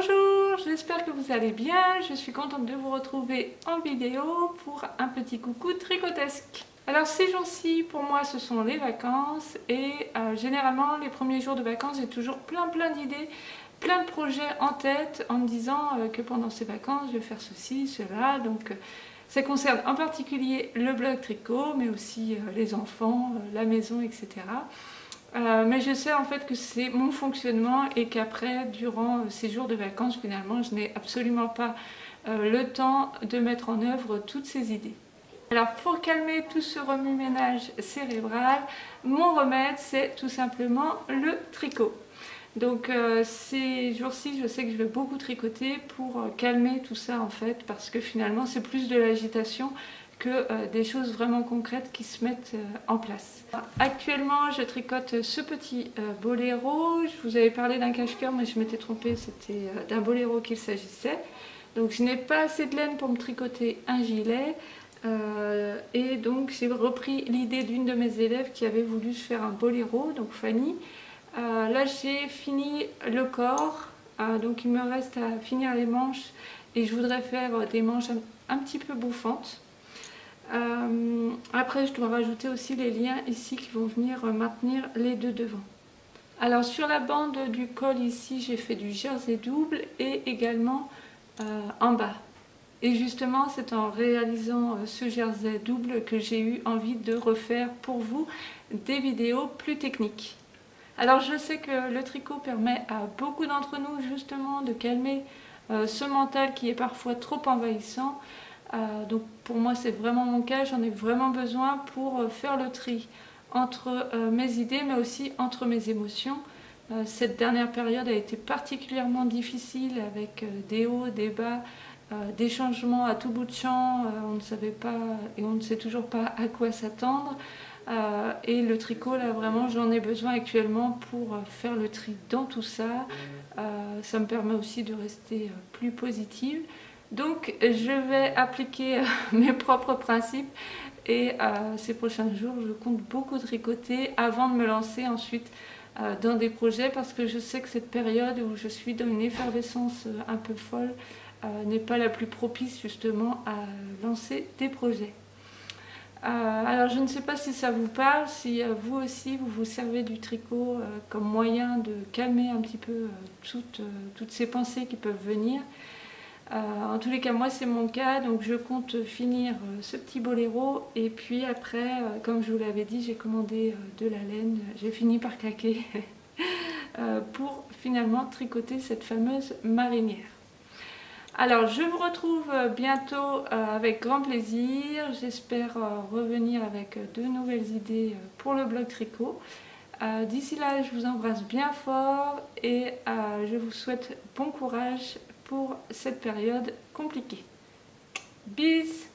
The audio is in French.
Bonjour, j'espère que vous allez bien. Je suis contente de vous retrouver en vidéo pour un petit coucou tricotesque. Alors ces jours-ci, pour moi, ce sont les vacances et euh, généralement, les premiers jours de vacances, j'ai toujours plein plein d'idées, plein de projets en tête en me disant euh, que pendant ces vacances, je vais faire ceci, cela. Donc euh, ça concerne en particulier le blog tricot, mais aussi les enfants, la maison, etc. Euh, mais je sais en fait que c'est mon fonctionnement et qu'après, durant ces jours de vacances, finalement, je n'ai absolument pas euh, le temps de mettre en œuvre toutes ces idées. Alors pour calmer tout ce remue-ménage cérébral, mon remède c'est tout simplement le tricot. Donc euh, ces jours-ci, je sais que je vais beaucoup tricoter pour calmer tout ça en fait, parce que finalement c'est plus de l'agitation que euh, des choses vraiment concrètes qui se mettent euh, en place. Actuellement, je tricote ce petit euh, boléro. Je vous avais parlé d'un cache-cœur, mais je m'étais trompée, c'était d'un boléro qu'il s'agissait. Donc je n'ai pas assez de laine pour me tricoter un gilet. et donc j'ai repris l'idée d'une de mes élèves qui avait voulu se faire un boléro, donc Fanny. là j'ai fini le corps, donc il me reste à finir les manches et je voudrais faire des manches un petit peu bouffantes. Euh, après, je dois rajouter aussi les liens ici qui vont venir maintenir les deux devants. Alors sur la bande du col ici, j'ai fait du jersey double et également euh, en bas. Et justement, c'est en réalisant euh, ce jersey double que j'ai eu envie de refaire pour vous des vidéos plus techniques. Alors je sais que le tricot permet à beaucoup d'entre nous justement de calmer ce mental qui est parfois trop envahissant. Euh, donc pour moi c'est vraiment mon cas, j'en ai vraiment besoin pour euh, faire le tri entre euh, mes idées mais aussi entre mes émotions. cette dernière période a été particulièrement difficile avec des hauts, des bas, des changements à tout bout de champ, on ne savait pas et on ne sait toujours pas à quoi s'attendre. et le tricot, là vraiment, j'en ai besoin actuellement pour faire le tri dans tout ça. ça me permet aussi de rester plus positive. Donc je vais appliquer euh, mes propres principes et euh, ces prochains jours je compte beaucoup tricoter avant de me lancer ensuite euh, dans des projets parce que je sais que cette période où je suis dans une effervescence un peu folle n'est pas la plus propice justement à lancer des projets. alors je ne sais pas si ça vous parle, si vous aussi vous vous servez du tricot comme moyen de calmer un petit peu toutes ces pensées qui peuvent venir. Euh, en tous les cas, moi c'est mon cas, donc je compte finir euh, ce petit boléro et puis après, euh, comme je vous l'avais dit, j'ai commandé de la laine, j'ai fini par claquer pour finalement tricoter cette fameuse marinière. Alors je vous retrouve bientôt avec grand plaisir, j'espère revenir avec de nouvelles idées pour le blog tricot. D'ici là, je vous embrasse bien fort et je vous souhaite bon courage pour cette période compliquée. Bis